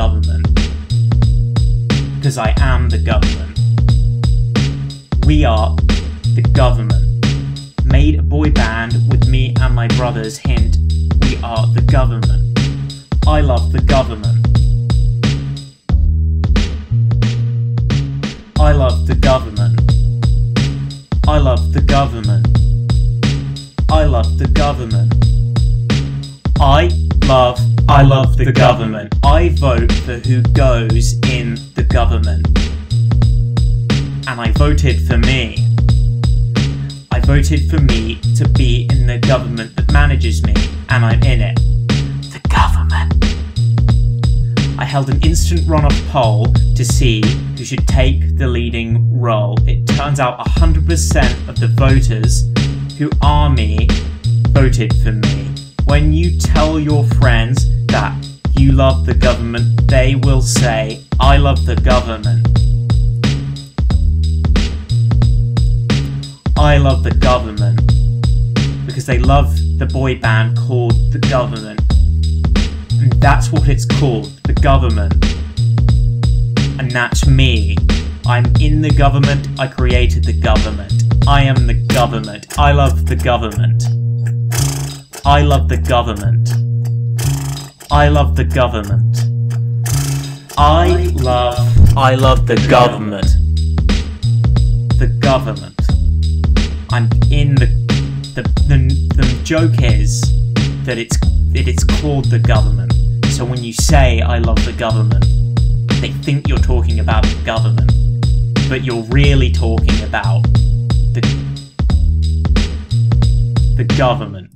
government. Because I am the government. We are the government. Made a boy band with me and my brothers. Hint, we are the government. I love the government. I love the government. I love the government. I love the government. I love, I love the government. I vote for who goes in the government. And I voted for me. I voted for me to be in the government that manages me, and I'm in it. The government. I held an instant runoff poll to see who should take the leading role. It turns out 100% of the voters who are me voted for me. When you tell your friends that you love the government, they will say, I love the government. I love the government. Because they love the boy band called The Government. And that's what it's called, The Government. And that's me. I'm in the government, I created the government. I am the government. I love the government. I love the government. I love the government. I love I love the government. The government. I'm in the the the, the joke is that it's that it's called the government. So when you say I love the government, they think you're talking about the government, but you're really talking about the the government.